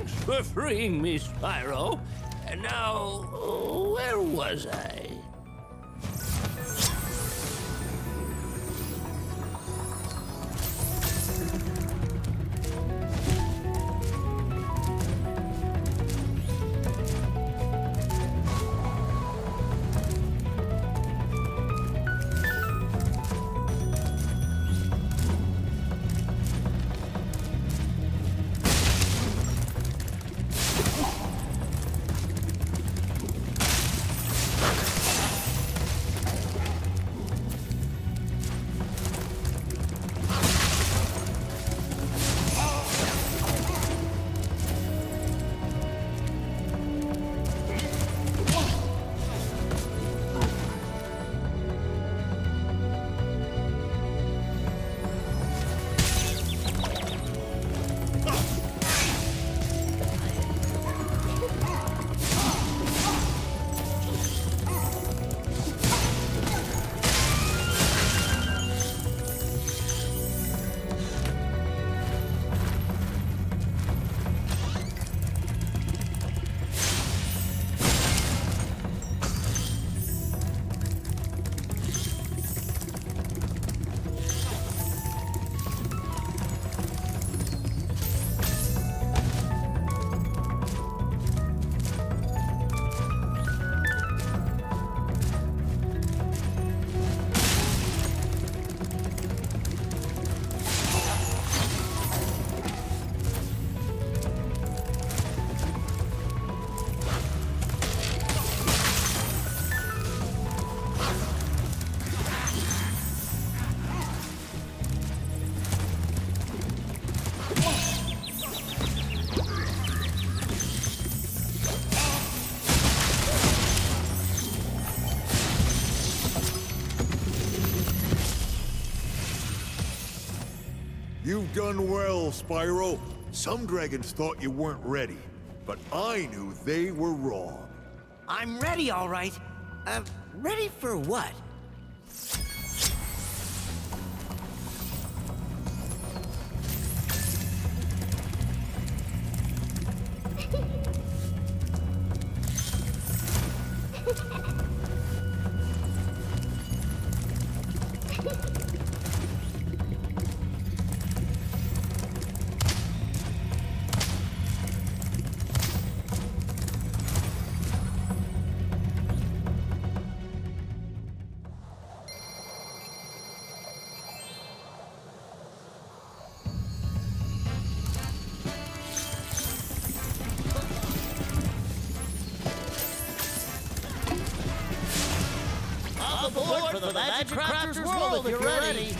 for freeing me, Spyro. And now, where was I? You've done well, Spyro. Some dragons thought you weren't ready, but I knew they were wrong. I'm ready, all right. Uh, ready for what? Aboard for the Magic Crafters World if you're ready.